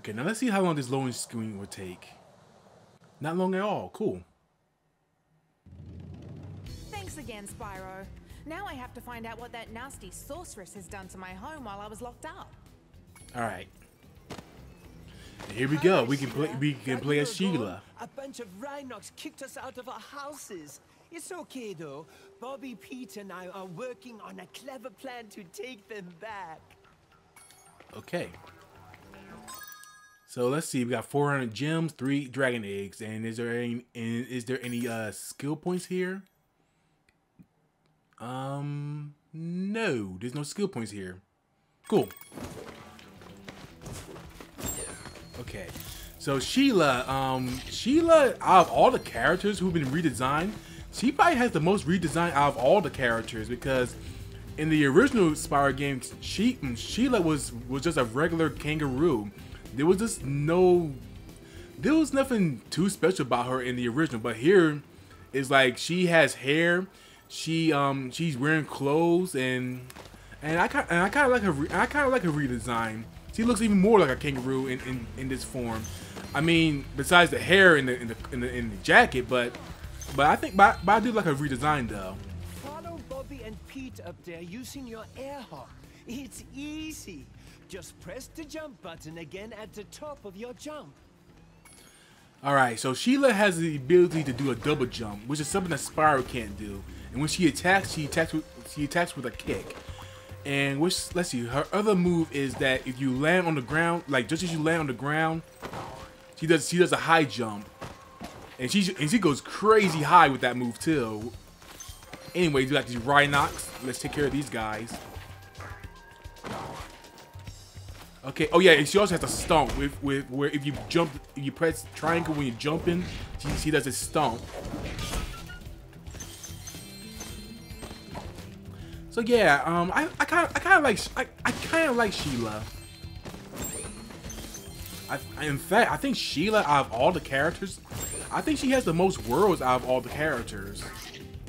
Okay, now let's see how long this loading screen will take. Not long at all. Cool. Thanks again, Spyro. Now I have to find out what that nasty sorceress has done to my home while I was locked up. All right. Here we go. We can play. We can play as Sheila. A bunch of Rhinox kicked us out of our houses. It's okay though. Bobby, Pete, and I are working on a clever plan to take them back. Okay. So let's see. We got 400 gems, three dragon eggs, and is there any? And is there any uh skill points here? Um, no. There's no skill points here. Cool. Okay. So Sheila, um, Sheila, out of all the characters who've been redesigned, she probably has the most redesign out of all the characters because in the original Spyro game, she, Sheila was was just a regular kangaroo. There was just no, there was nothing too special about her in the original. But here, it's like she has hair, she um she's wearing clothes and and I kind I kind of like her I kind of like her redesign. She looks even more like a kangaroo in, in, in this form. I mean, besides the hair in the in the in the, in the jacket, but but I think but, but I do like her redesign though. Follow Bobby and Pete up there using your air hawk. It's easy. Just press the jump button again at the top of your jump. All right, so Sheila has the ability to do a double jump, which is something that Spyro can't do. And when she attacks, she attacks with she attacks with a kick. And which let's see, her other move is that if you land on the ground, like just as you land on the ground, she does she does a high jump, and she and she goes crazy high with that move too. Anyways, we got these Rhinox. Let's take care of these guys. Okay. Oh yeah, she also has a stomp with with where if you jump, if you press triangle when you're jumping, she, she does a stomp. So yeah, um, I I kind I kind of like I I kind of like Sheila. I, in fact, I think Sheila out of all the characters, I think she has the most worlds out of all the characters.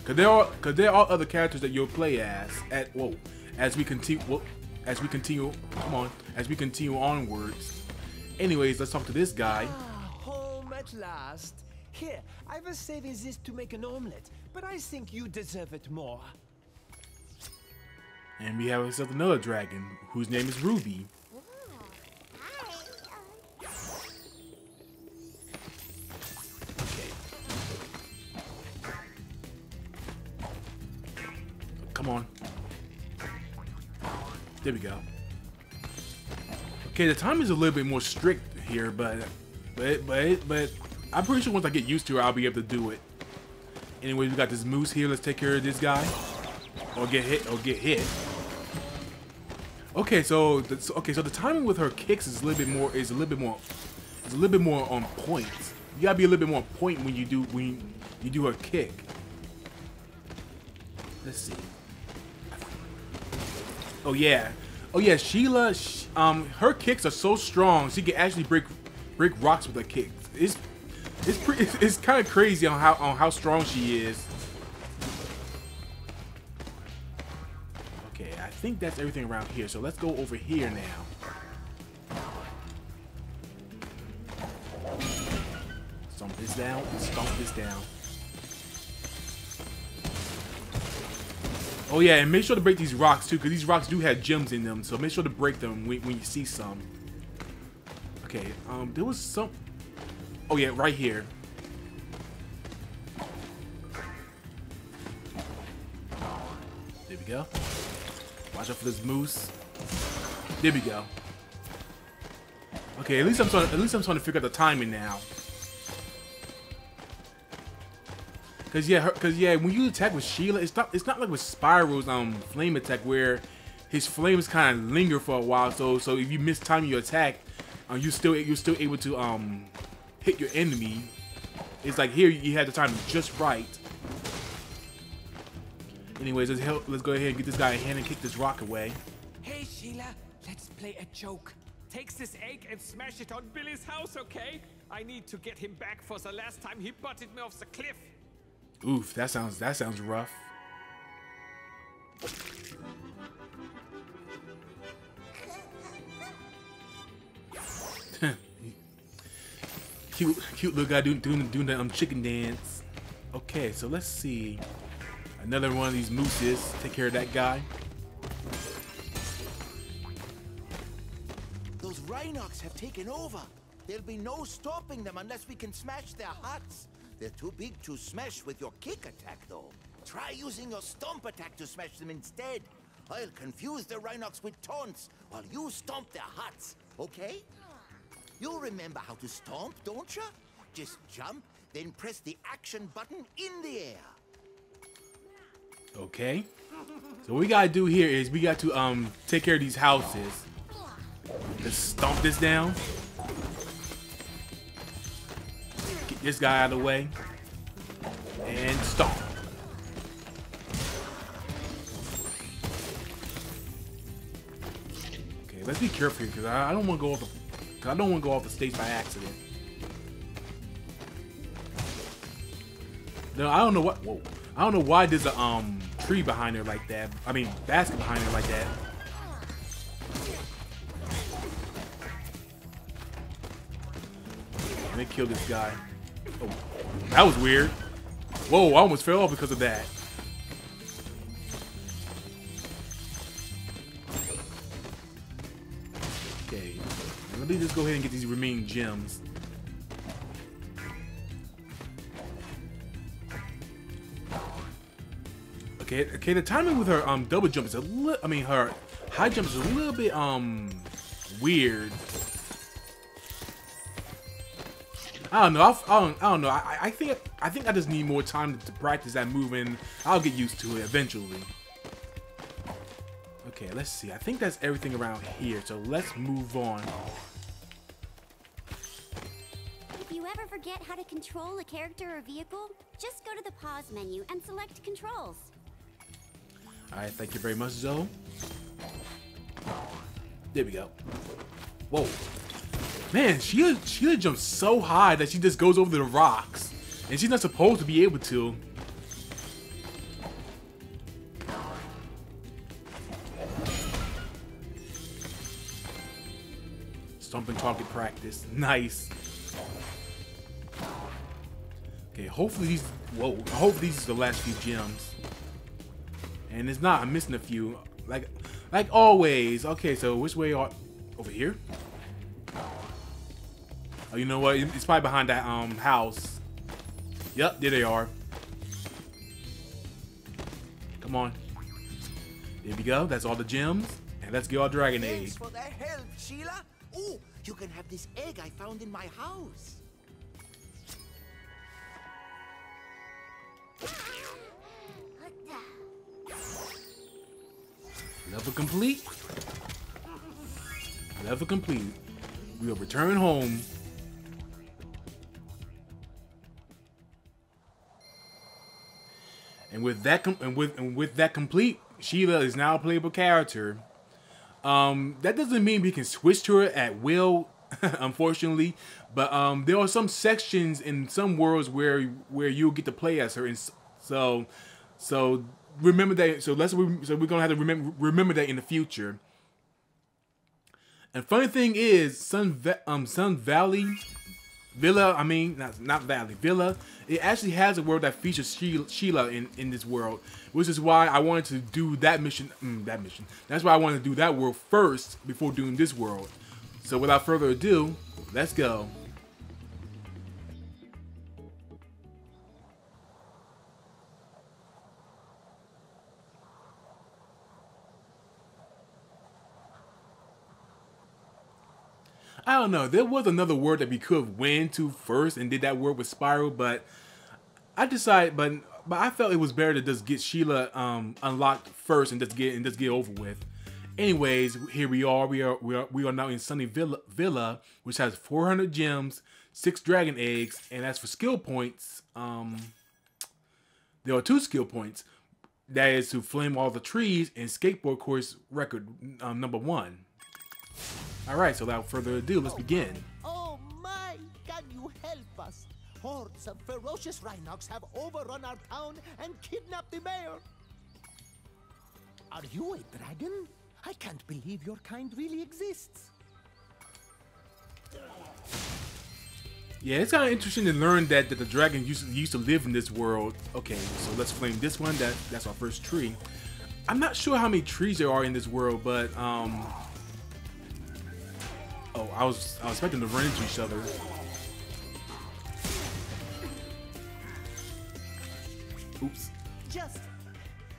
Cause there are cause there are other characters that you'll play as at whoa as we continue as we continue come on as we continue onwards. Anyways, let's talk to this guy. Ah, home at last. Here, I was saving this to make an omelette, but I think you deserve it more. And we have ourselves another dragon whose name is Ruby. Come on. There we go. Okay, the time is a little bit more strict here, but but but but I'm pretty sure once I get used to it, I'll be able to do it. Anyway, we got this moose here. Let's take care of this guy, or get hit, or get hit. Okay, so okay, so the timing with her kicks is a little bit more is a little bit more is a little bit more on point. You gotta be a little bit more on point when you do when you do her kick. Let's see. Oh yeah, oh yeah. Sheila, sh um, her kicks are so strong she can actually break break rocks with her kicks. It's it's pretty. It's, it's kind of crazy on how on how strong she is. Okay, I think that's everything around here. So let's go over here now. Stomp this down. Stomp this down. Oh yeah, and make sure to break these rocks too, because these rocks do have gems in them. So make sure to break them when, when you see some. Okay, um, there was some. Oh yeah, right here. There we go. Watch out for this moose. There we go. Okay, at least I'm trying. At least I'm trying to figure out the timing now. Cause yeah, her, cause yeah, when you attack with Sheila, it's not it's not like with Spyro's um flame attack where his flames kind of linger for a while. So so if you miss time your attack, uh, you still you're still able to um hit your enemy. It's like here you had the time just right. Anyways, let's help. Let's go ahead and get this guy a hand and kick this rock away. Hey, Sheila, let's play a joke. Take this egg and smash it on Billy's house, okay? I need to get him back for the last time he butted me off the cliff. Oof, that sounds that sounds rough. cute, cute little guy doing doing doing the um chicken dance. Okay, so let's see. Another one of these mooses. Take care of that guy. Those Rhinox have taken over. There'll be no stopping them unless we can smash their huts. They're too big to smash with your kick attack, though. Try using your stomp attack to smash them instead. I'll confuse the Rhinox with taunts while you stomp their huts, okay? You remember how to stomp, don't you? Just jump, then press the action button in the air. Okay. So what we gotta do here is we got to um take care of these houses. Let's stomp this down. This guy out of the way. And stomp. Okay, let's be careful here because I, I don't want to go off the I don't want to go off the stage by accident. No, I don't know what. Whoa. I don't know why there's a um tree behind her like that. I mean, basket behind her like that. Let me kill this guy. Oh, that was weird. Whoa, I almost fell off because of that. Okay, let me just go ahead and get these remaining gems. Okay, okay, the timing with her um double jump is a little, I mean her high jump is a little bit um weird. I don't know. I, I, don't, I don't know. I, I think I think I just need more time to practice that move, and I'll get used to it eventually. Okay, let's see. I think that's everything around here. So let's move on. If you ever forget how to control a character or vehicle, just go to the pause menu and select controls. All right, thank you very much, Zoe. There we go. Whoa. Man, she she jumps so high that she just goes over the rocks. And she's not supposed to be able to. Stomping target practice. Nice. Okay, hopefully these whoa, hopefully these are the last few gems. And it's not, I'm missing a few. Like like always. Okay, so which way are over here? Oh, you know what? It's probably behind that um house. Yep, there they are. Come on. There we go. That's all the gems. And let's get our dragon egg. Thanks for the help, Sheila. Oh, you can have this egg I found in my house. Level complete. Level complete. We'll return home. And with that and with and with that complete, Sheila is now a playable character. Um, that doesn't mean we can switch to her at will, unfortunately. But um, there are some sections in some worlds where where you'll get to play as her, and so so remember that. So let's so we're gonna have to remember remember that in the future. And funny thing is, Sun um Sun Valley Villa. I mean, not not Valley Villa. It actually has a world that features Sheila, in in this world, which is why I wanted to do that mission. Mm, that mission. That's why I wanted to do that world first before doing this world. So without further ado, let's go. I don't know. There was another word that we could have went to first and did that word with Spyro, but I decided, but but I felt it was better to just get Sheila um, unlocked first and just get and just get over with. Anyways, here we are. We are we are we are now in Sunny Villa, Villa, which has 400 gems, six dragon eggs, and as for skill points, um, there are two skill points. That is to flame all the trees and skateboard course record um, number one. All right, so without further ado, let's begin. Oh my! Can you help us? Hordes of ferocious Rhinox have overrun our town and kidnapped the mayor. Are you a dragon? I can't believe your kind really exists. Yeah, it's kind of interesting to learn that, that the dragon used to, used to live in this world. Okay, so let's flame this one. That That's our first tree. I'm not sure how many trees there are in this world, but... um. Oh, I was, I was expecting to run into each other. Oops. Just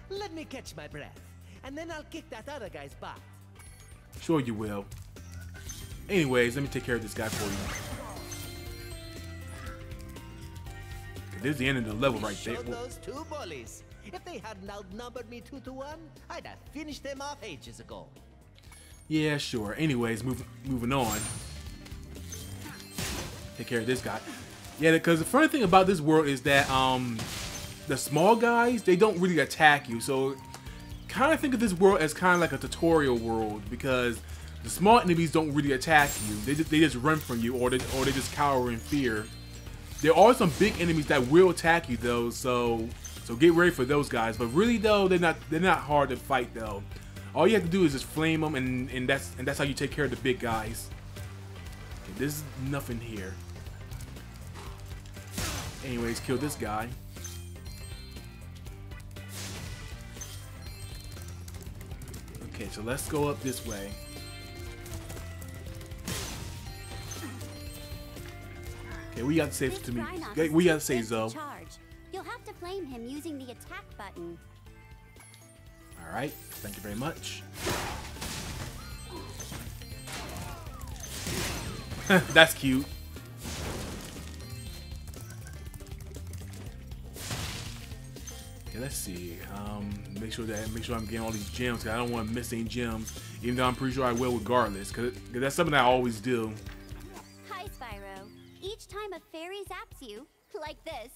let me catch my breath, and then I'll kick that other guy's butt. Sure you will. Anyways, let me take care of this guy for you. There's the end of the level right there. Those two bullies. If they hadn't outnumbered me two to one, I'd have finished them off ages ago. Yeah, sure. Anyways, move, moving on. Take care of this guy. Yeah, because the funny thing about this world is that um, the small guys, they don't really attack you. So kind of think of this world as kind of like a tutorial world because the small enemies don't really attack you. They just, they just run from you or they, or they just cower in fear. There are some big enemies that will attack you though, so so get ready for those guys. But really though, they're not they're not hard to fight though. All you have to do is just flame them, and and that's and that's how you take care of the big guys. Okay, there's nothing here. Anyways, kill this guy. Okay, so let's go up this way. Okay, we got to save to me. We got to is save Zoe. charge. You'll have to flame him using the attack button. All right, thank you very much. That's cute. Okay, let's see. Um, make sure that make sure I'm getting all these gems. Cause I don't want to miss any gems, even though I'm pretty sure I will regardless. Cause that's something I always do. Hi, Spyro. Each time a fairy zaps you, like this,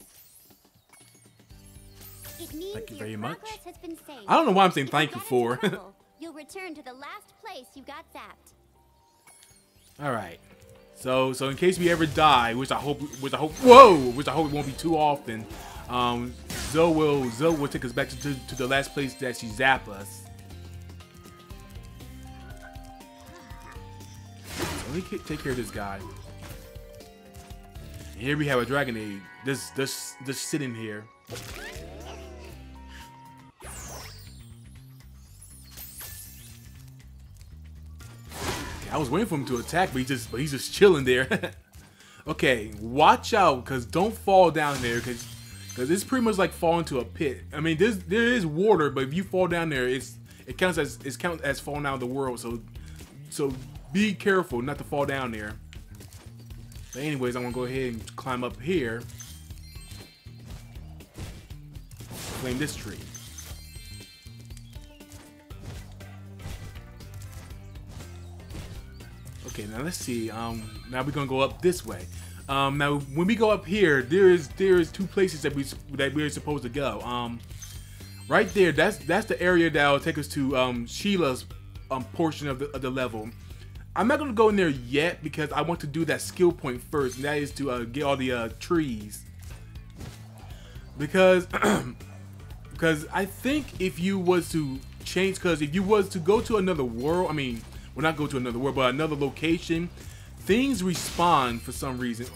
Thank you very much. has been saved. I don't know why I'm saying If thank you get for. trouble, you'll return to the last place you got zapped. All right. So so in case we ever die, which I hope which I hope whoa, which I hope it won't be too often, um, Zoe will Zoe will take us back to, to, to the last place that she zapped us. So let me take care of this guy. Here we have a dragon egg. This this this sitting here. I was waiting for him to attack, but he just but he's just chilling there. okay, watch out, cause don't fall down there, cause cause it's pretty much like falling to a pit. I mean, there's there is water, but if you fall down there, it's it counts as it's counts as falling out of the world. So so be careful not to fall down there. But anyways, I'm gonna go ahead and climb up here. Flame this tree. Okay, now let's see. Um, now we're gonna go up this way. Um, now when we go up here, there is there is two places that we that we're supposed to go. Um, right there, that's that's the area that will take us to um Sheila's um portion of the of the level. I'm not gonna go in there yet because I want to do that skill point first, and that is to uh, get all the uh, trees. Because because I think if you was to change, because if you was to go to another world, I mean, well not go to another world, but another location, things respawn for some reason.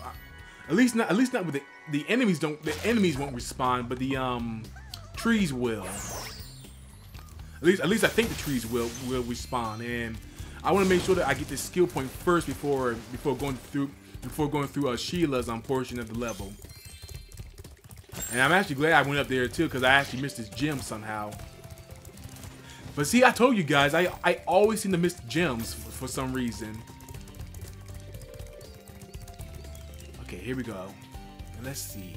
At least not, at least not with the the enemies don't. The enemies won't respond, but the um trees will. At least, at least I think the trees will will respawn, and I want to make sure that I get this skill point first before before going through before going through uh, Sheila's um portion of the level. And I'm actually glad I went up there too, because I actually missed this gem somehow. But see, I told you guys, I, I always seem to miss gems for, for some reason. Okay, here we go. Let's see.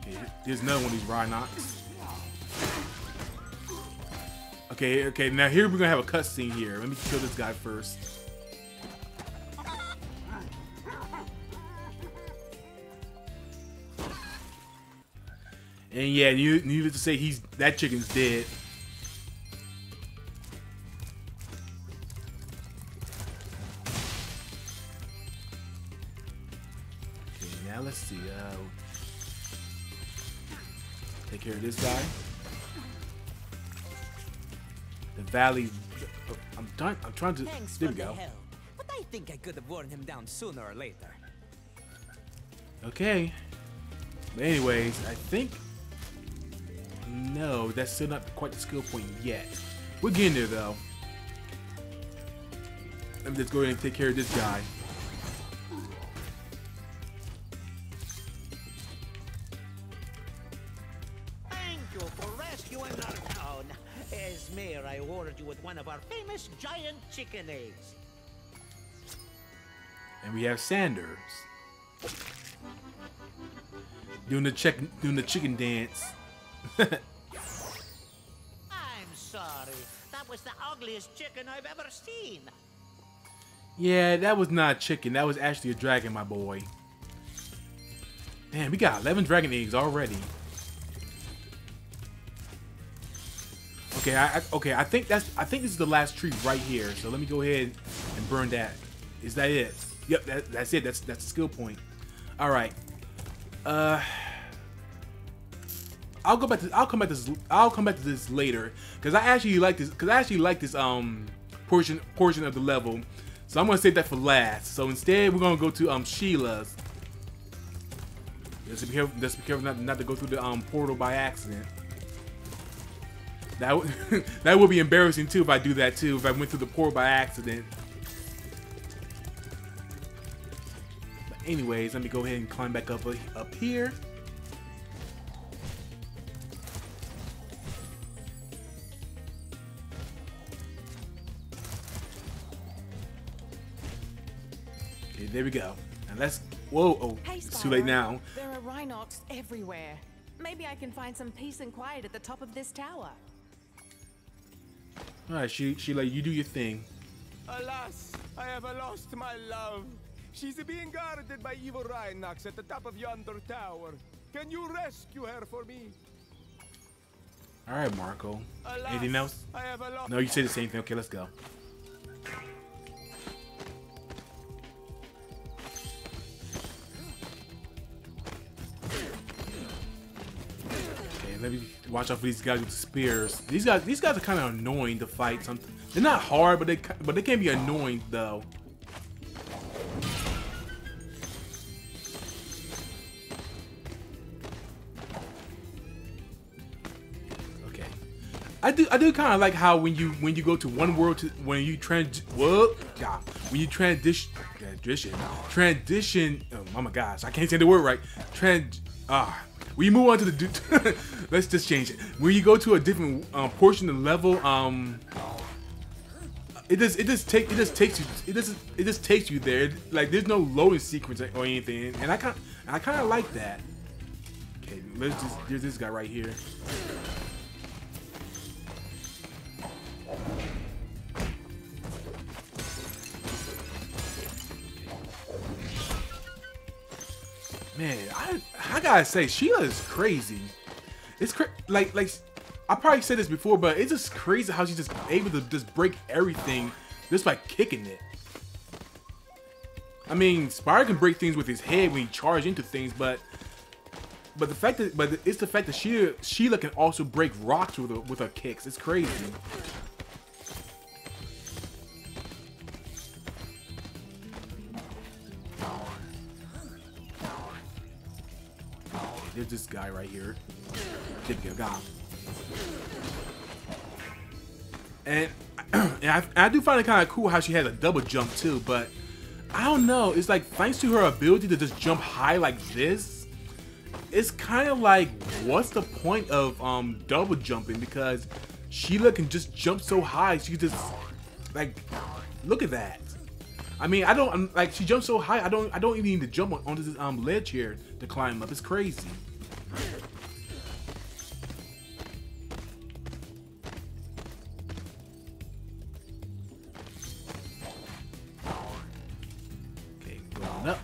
Okay, here's another one of these Rhinox. Okay, okay, now here we're gonna have a cutscene here. Let me kill this guy first. And yeah, you needed to say he's that chicken's dead. Okay, now let's see. Uh, take care of this guy. The valley. I'm trying. I'm trying to. Thanks there we the go. help. But I think I could have worn him down sooner or later. Okay. But anyways, I think no, that's still not quite the skill point yet. We're getting there though. Let me just go ahead and take care of this guy. Thank you for rescuing our town. As mayor, I award you with one of our famous giant chicken eggs. And we have Sanders. Doing the check doing the chicken dance. I'm sorry. That was the ugliest chicken I've ever seen. Yeah, that was not chicken. That was actually a dragon, my boy. Man, we got 11 dragon eggs already. Okay, I, I okay. I think that's. I think this is the last tree right here. So let me go ahead and burn that. Is that it? Yep, that, that's it. That's that's a skill point. All right. Uh, I'll go back to. I'll come back to this. I'll come back to this later because I actually like this. Because I actually like this um portion portion of the level. So I'm gonna save that for last. So instead, we're gonna go to um Sheila's. Just be careful. Just be careful not, not to go through the um portal by accident. That would that would be embarrassing too if I do that too. If I went through the portal by accident. But anyways, let me go ahead and climb back up up here. There we go. And let's. Whoa! Oh, Hey, it's too late now. There are Rhinox everywhere. Maybe I can find some peace and quiet at the top of this tower. All right, she Sheila, you do your thing. Alas, I have lost my love. She's being guarded by evil Rhinox at the top of yonder tower. Can you rescue her for me? All right, Marco. Alas, Anything else? I have lost. No, you say the same thing. Okay, let's go. Let me watch out for these guys with the spears. These guys, these guys are kind of annoying to fight. Something they're not hard, but they, but they can be annoying though. Okay. I do I do kind of like how when you when you go to one world to when you trans what yeah when you transition transition transition oh, my gosh I can't say the word right trans ah you move on to the let's just change it. When you go to a different um, portion of the level um it just it just take it just takes you it just it just takes you there. Like there's no loading sequence or anything. And I kind I kind of like that. Okay let's just there's this guy right here Man, I I gotta say Sheila is crazy. It's cra- like like I probably said this before, but it's just crazy how she's just able to just break everything just by kicking it. I mean, Spyro can break things with his head when he charges into things, but but the fact that but it's the fact that Sheila Sheila can also break rocks with her, with her kicks. It's crazy. There's this guy right here. Guy. And, and I, I do find it kind of cool how she has a double jump too, but I don't know. It's like thanks to her ability to just jump high like this, it's kind of like what's the point of um double jumping because Sheila can just jump so high. She just like look at that. I mean, I don't I'm, like she jumps so high. I don't I don't even need to jump on, onto this um ledge here to climb up. It's crazy. Okay, going up.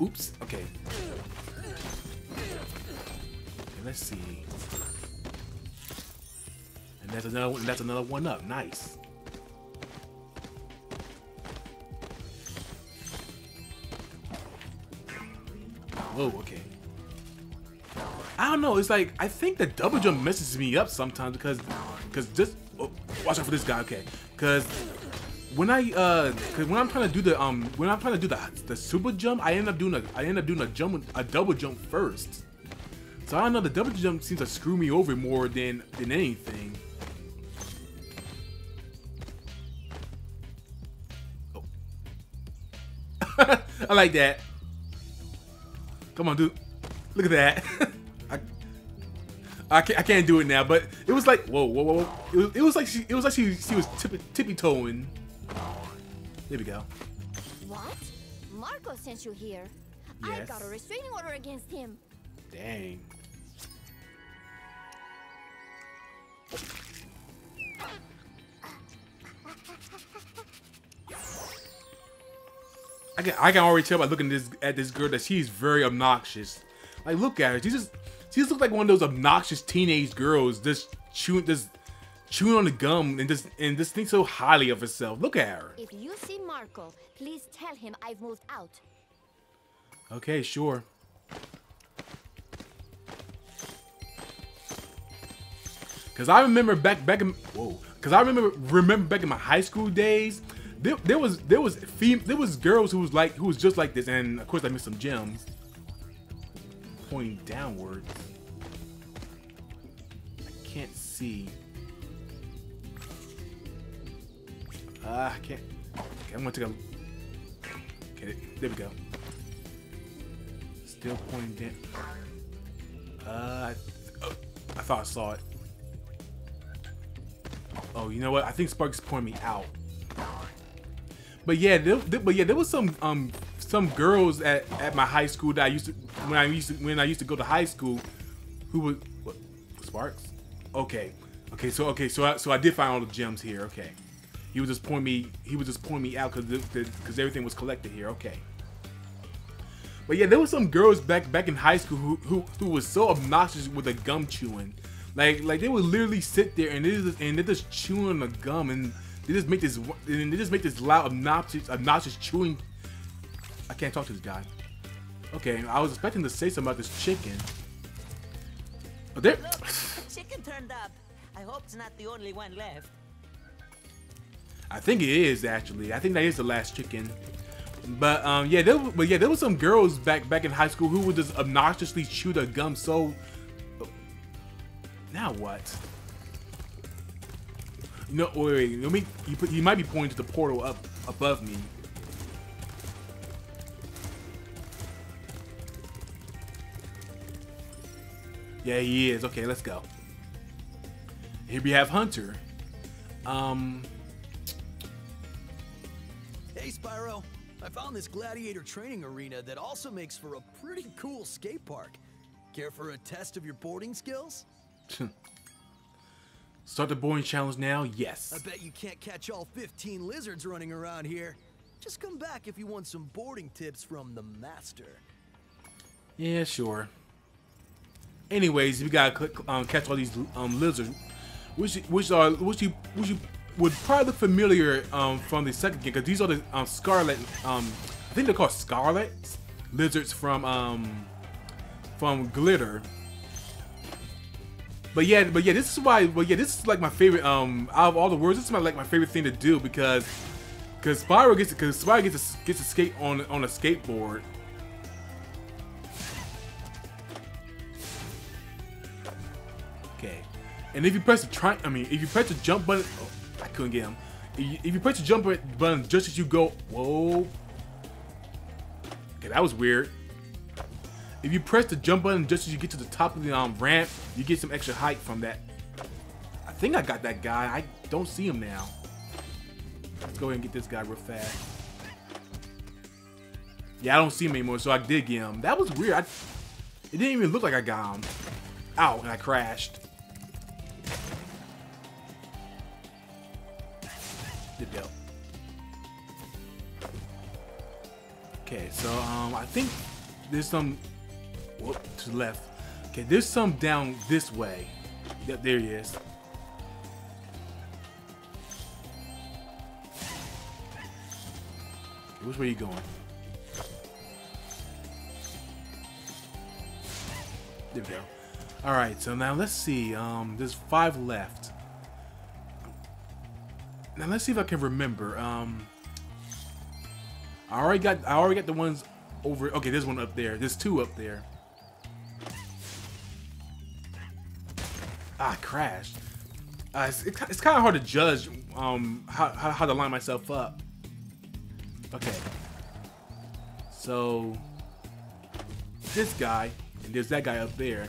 Oops. Okay. Let's see. And that's another. That's another one up. Nice. Whoa. Okay. I don't know. It's like I think the double jump messes me up sometimes because because just oh, watch out for this guy. Okay, Cause when I uh, cause when I'm trying to do the um, when I'm trying to do the the super jump, I end up doing a I end up doing a jump a double jump first. So I don't know the double jump seems to screw me over more than than anything. Oh. I like that. Come on, dude. Look at that. I, I can't, I can't do it now, but it was like whoa, whoa, whoa. It was, it was like she, it was like she, she was tippy, tippy toeing. There we go. What? Marco sent you here. Yes. I got a restraining order against him. Dang. I can I can already tell by looking at this at this girl that she's very obnoxious. Like look at her. She just she just looks like one of those obnoxious teenage girls just chewing just chewing on the gum and just and just think so highly of herself. Look at her. If you see Marco, please tell him I've moved out. Okay, sure. Cause I remember back back in whoa. Cause I remember remember back in my high school days, there, was there was fem there was girls who was like who was just like this, and of course I missed some gems. Pointing downwards. I can't see. Ah, I can't. Okay, I'm gonna take a. Okay, there we go. Still pointing down. Uh, I, oh, I thought I saw it. Oh, you know what? I think Sparx pointed me out. But yeah, there, there- but yeah, there was some um some girls at, at my high school that I used to when I used to when I used to go to high school, who was what, Sparx? Okay, okay, so okay, so I, so I did find all the gems here. Okay, he was just pointing me he was just pointing me out because because everything was collected here. Okay. But yeah, there was some girls back back in high school who who, who was so obnoxious with the gum chewing. Like like they would literally sit there and they just and they just chewing the gum and they just make this and they just make this loud obnoxious obnoxious chewing. I can't talk to this guy. Okay, I was expecting to say something about this chicken. But there Look, chicken turned up. I hope it's not the only one left. I think it is actually. I think that is the last chicken. But um, yeah, there, but yeah, there was some girls back back in high school who would just obnoxiously chew their gum. So now what? No, wait, wait. Let me. He, put, might be pointing to the portal up above me. Yeah, he is. Okay, let's go. Here we have Hunter. Um, Hey, Spyro. I found this gladiator training arena that also makes for a pretty cool skate park. Care for a test of your boarding skills? Start the boring challenge now? Yes. I bet you can't catch all 15 lizards running around here. Just come back if you want some boarding tips from the master. Yeah, sure. Anyways, we gotta click, um, catch all these um, lizards, which which are which you which you would probably look familiar um, from the second game because these are the um, scarlet. Um, I think they're called scarlet lizards from um, from Glitter. But yeah, but yeah, this is why. But yeah, this is like my favorite. Um, out of all the words, this is my like my favorite thing to do because because Spyro gets because Spyro gets to, gets to skate on on a skateboard. Okay. And if you press the try, I mean, if you press the jump button, oh, I couldn't get him. If you, if you press the jump button just as you go, whoa. Okay, that was weird. If you press the jump button just as you get to the top of the um, ramp, you get some extra height from that. I think I got that guy. I don't see him now. Let's go ahead and get this guy real fast. Yeah, I don't see him anymore, so I did get him. That was weird. I, it didn't even look like I got him. Ow, and I crashed. Good go. Okay, so um, I think there's some whoop, to the left. Okay, there's some down this way. Yep, there he is. Which way are you going? There we go. All right, so now let's see. Um, there's five left. now let's see if I can remember. Um, I already got I already got the ones over. Okay, there's one up there. There's two up there. I crashed. Uh, it's, it, it's kind of hard to judge um, how, how, how to line myself up. Okay. So, this guy, and there's that guy up there.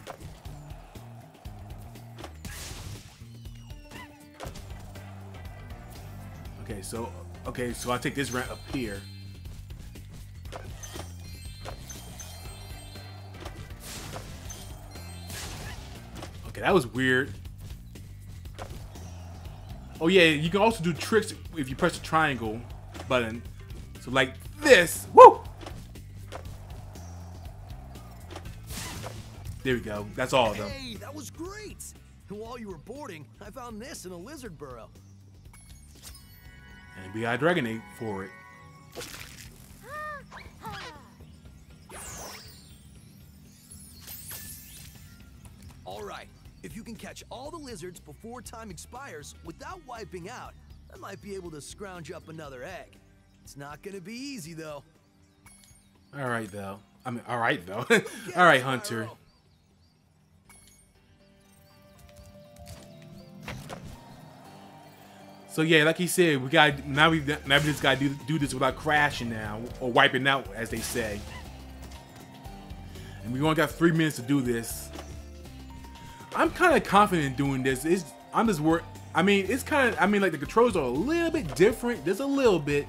Okay, so, okay, so I take this ramp up here. Okay, that was weird. Oh yeah, you can also do tricks if you press the triangle button. So like this. Woo! There we go. That's all of them. Hey, that was great! And while you were boarding, I found this in a lizard burrow. And we got a Dragon Egg for it. Can catch all the lizards before time expires without wiping out, I might be able to scrounge up another egg. It's not gonna be easy though. All right though. I mean, all right though. all right, Hunter. So yeah, like he said, we got now we now we just gotta do do this without crashing now or wiping out, as they say. And we only got three minutes to do this. I'm kind of confident in doing this. It's I'm just worried. I mean, it's kind of. I mean, like the controls are a little bit different. Just a little bit.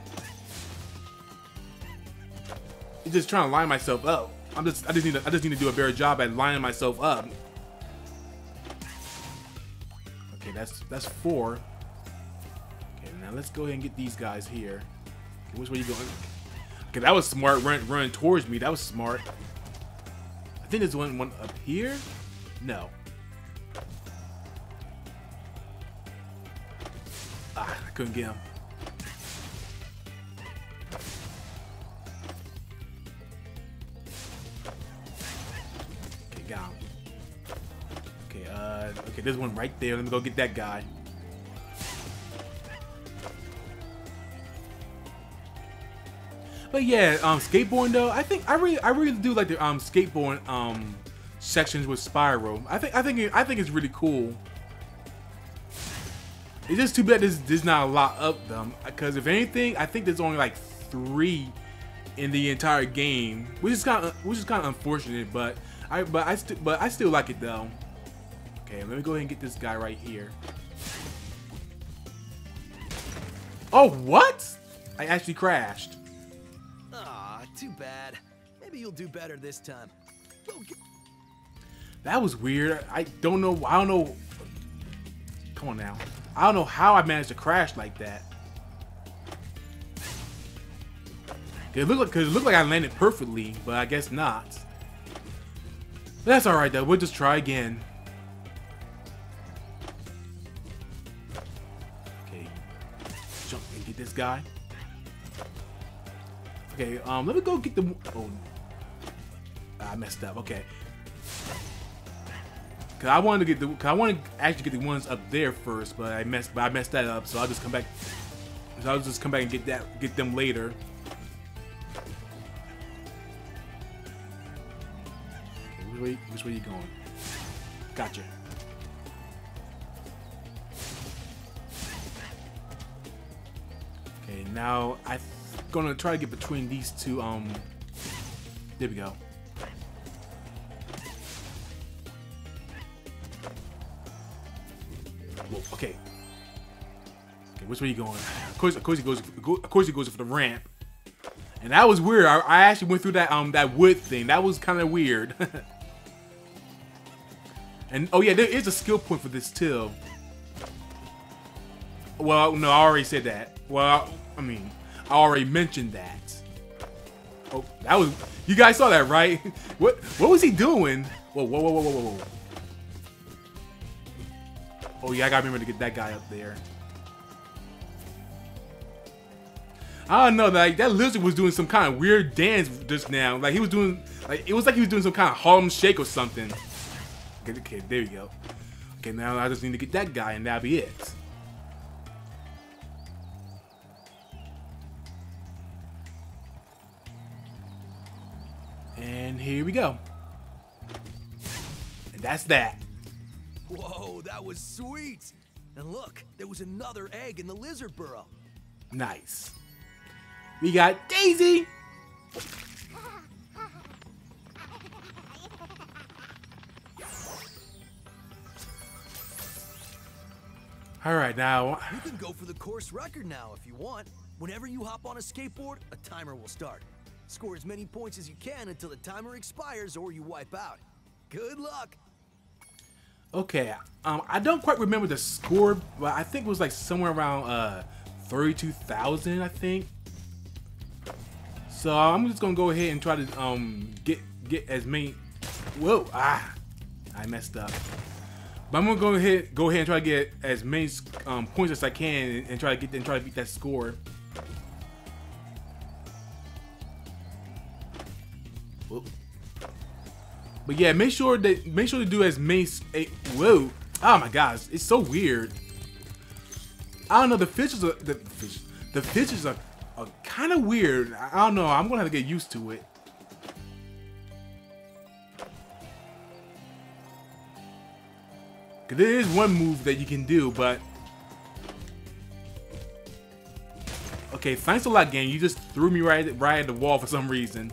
It's just trying to line myself up. I'm just. I just need to. I just need to do a better job at lining myself up. Okay, that's that's four. Okay, now let's go ahead and get these guys here. Okay, which way you going? Okay, that was smart. Run, running towards me. That was smart. I think there's one one up here. No. Ah, I couldn't get him. Okay, got him. Okay, uh, okay, there's one right there. Let me go get that guy. But yeah, um, skateboarding though, I think I really, I really do like the um skateboarding um sections with Spyro. I think, I think, it, I think it's really cool. It's just too bad there's, there's not a lot of them. Because if anything, I think there's only like three in the entire game, which is kind of which is kind of unfortunate. But I but I still but I still like it though. Okay, let me go ahead and get this guy right here. Oh what? I actually crashed. Ah, too bad. Maybe you'll do better this time. That was weird. I don't know. I don't know. Come on now. I don't know how I managed to crash like that. It looked like cause it looked like I landed perfectly, but I guess not. But that's all right though. We'll just try again. Okay, jump and get this guy. Okay, um, let me go get the. Oh, I messed up. Okay. Cause I wanted to get the, cause I wanted to actually get the ones up there first, but I messed, but I messed that up. So I'll just come back. So I'll just come back and get that, get them later. Which way, which way you going? Gotcha. Okay, now I'm gonna try to get between these two. Um, there we go. Whoa, okay. Okay, which way you going? Of course, of course he goes. Of course he goes for the ramp. And that was weird. I, I actually went through that um that wood thing. That was kind of weird. and oh yeah, there is a skill point for this too. Well, no, I already said that. Well, I mean, I already mentioned that. Oh, that was you guys saw that right? What what was he doing? Whoa, whoa, whoa, whoa, whoa, whoa. Oh yeah, I gotta remember to get that guy up there. I don't know, like that lizard was doing some kind of weird dance just now. Like he was doing, like it was like he was doing some kind of Harlem Shake or something. Okay, okay there we go. Okay, now I just need to get that guy and that'll be it. And here we go. And that's that. Whoa, that was sweet. And look, there was another egg in the lizard burrow. Nice. We got Daisy. All right, now. You can go for the course record now if you want. Whenever you hop on a skateboard, a timer will start. Score as many points as you can until the timer expires or you wipe out. Good luck. Okay, um, I don't quite remember the score, but I think it was like somewhere around uh, 32,000, I think. So I'm just gonna go ahead and try to um get get as many. Whoa, ah, I messed up. But I'm gonna go ahead go ahead and try to get as many um, points as I can and, and try to get and try to beat that score. But yeah, make sure that make sure to do as many. A, whoa! Oh my gosh, it's so weird. I don't know. The fishes are the fish, the fishes are, are kind of weird. I don't know. I'm gonna have to get used to it. Cause there is one move that you can do, but okay. Thanks a lot, game. You just threw me right right at the wall for some reason.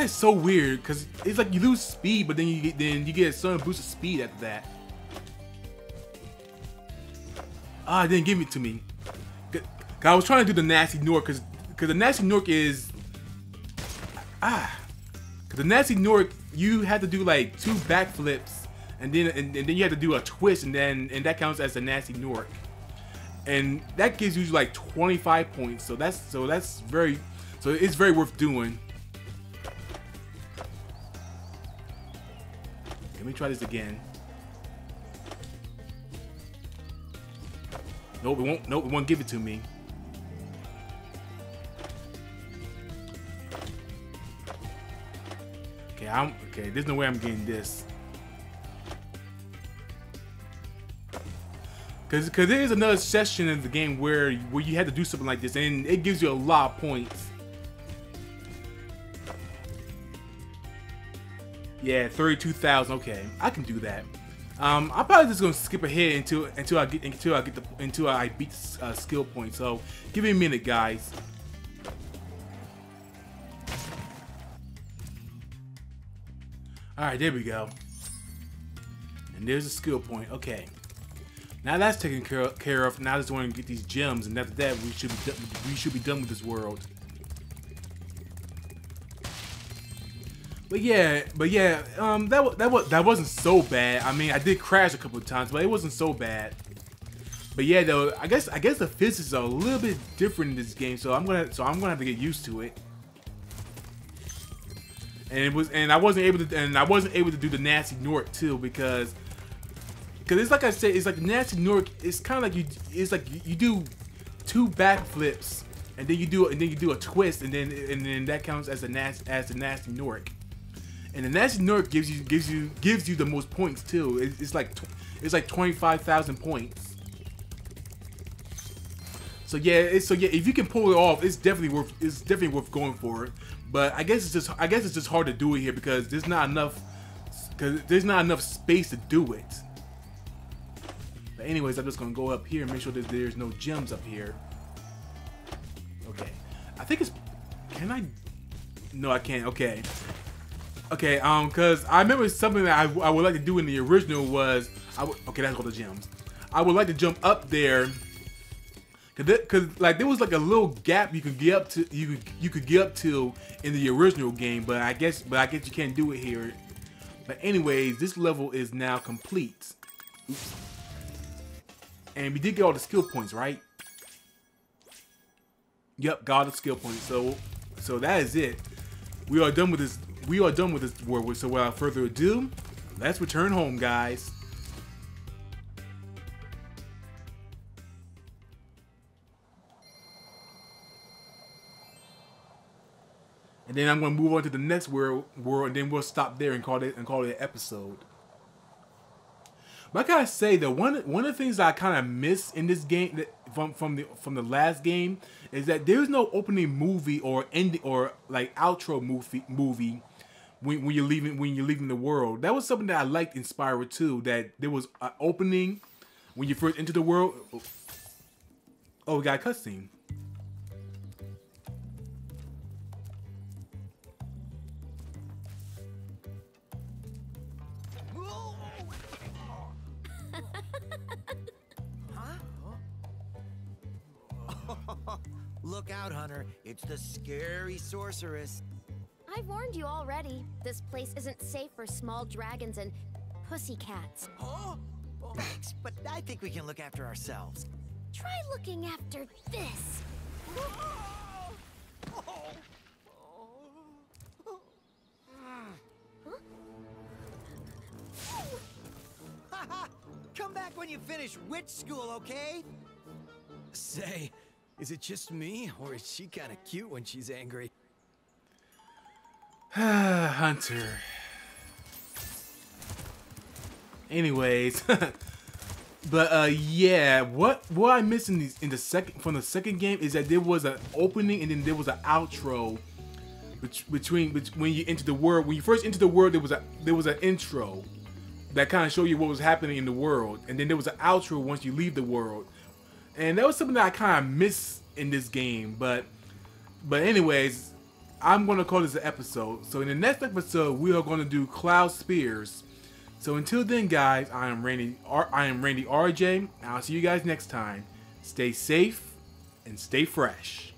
That is so weird because it's like you lose speed, but then you get then you get a sudden boost of speed after that. Ah, didn't give it to me. 'Cause I was trying to do the nasty Nork because because the nasty Nork is ah because the nasty Nork you had to do like two backflips and then and, and then you had to do a twist and then and that counts as a nasty Nork and that gives you like 25 points so that's so that's very so it's very worth doing let me try this again. Nope it won't nope it won't give it to me. Okay I'm okay there's no way I'm getting this. Cause, cause there is another session in the game where where you had to do something like this, and it gives you a lot of points. Yeah, thirty-two thousand. Okay, I can do that. Um, I'm probably just gonna skip ahead until until I get until I get the until I beat uh, skill point. So give me a minute, guys. All right, there we go. And there's a skill point. Okay. Now that's taken care of. Now I just want to get these gems, and after that, we should be we should be done with this world. But yeah, but yeah, um, that that was that wasn't so bad. I mean, I did crash a couple of times, but it wasn't so bad. But yeah, though, I guess I guess the physics are a little bit different in this game, so I'm gonna so I'm gonna have to get used to it. And it was, and I wasn't able to, and I wasn't able to do the nasty Nork too because because it's like I said, it's like nasty Nork. It's kind of like you. It's like you, you do two backflips, and then you do and then you do a twist, and then and then that counts as a nasty as a nasty Nork. And the nasty Nork gives you gives you gives you the most points too. It's, it's like it's like twenty five thousand points. So yeah, so yeah, if you can pull it off, it's definitely worth it's definitely worth going for it. But I guess it's just I guess it's just hard to do it here because there's not enough because there's not enough space to do it. But anyways, I'm just gonna go up here and make sure that there's no gems up here. Okay, I think it's. Can I? No, I can't. Okay. Okay, um, cause I remember something that I, I would like to do in the original was I would, okay, that's all the gems. I would like to jump up there, cause, th- cause like there was like a little gap you could get up to you could you could get up to in the original game, but I guess but I guess you can't do it here. But anyways, this level is now complete. Oops. And we did get all the skill points, right? Yep, got all the skill points. So so that is it. We are done with this we are done with this world. So without further ado, let's return home, guys. And then I'm gonna move on to the next world, world, and then we'll stop there and call it and call it an episode. But I gotta say that one one of the things I kind of miss in this game that, from from the from the last game is that there's no opening movie or ending or like outro movie movie when, when you're leaving when you're leaving the world. That was something that I liked in Spyro 2, that there was an opening when you first enter the world. Oh, we got a cutscene. Look out, Hunter. It's the scary sorceress. I've warned you already. This place isn't safe for small dragons and pussycats. Huh? Oh, thanks, but I think we can look after ourselves. Try looking after this. Haha! Come back when you finish witch school, okay? Say, is it just me, or is she kind of cute when she's angry? Hunter. Anyways, but uh, yeah, what what I missed in the in the second from the second game is that there was an opening and then there was an outro between, between when you enter the world. When you first enter the world, there was a there was an intro that kind of showed you what was happening in the world, and then there was an outro once you leave the world, and that was something that I kind of miss in this game. But but anyways, I'm gonna call this an episode. So in the next episode, we are gonna do Cloud Spires. So until then, guys, I am Randy. R- I am Randy RJ. I'll see you guys next time. Stay safe and stay fresh.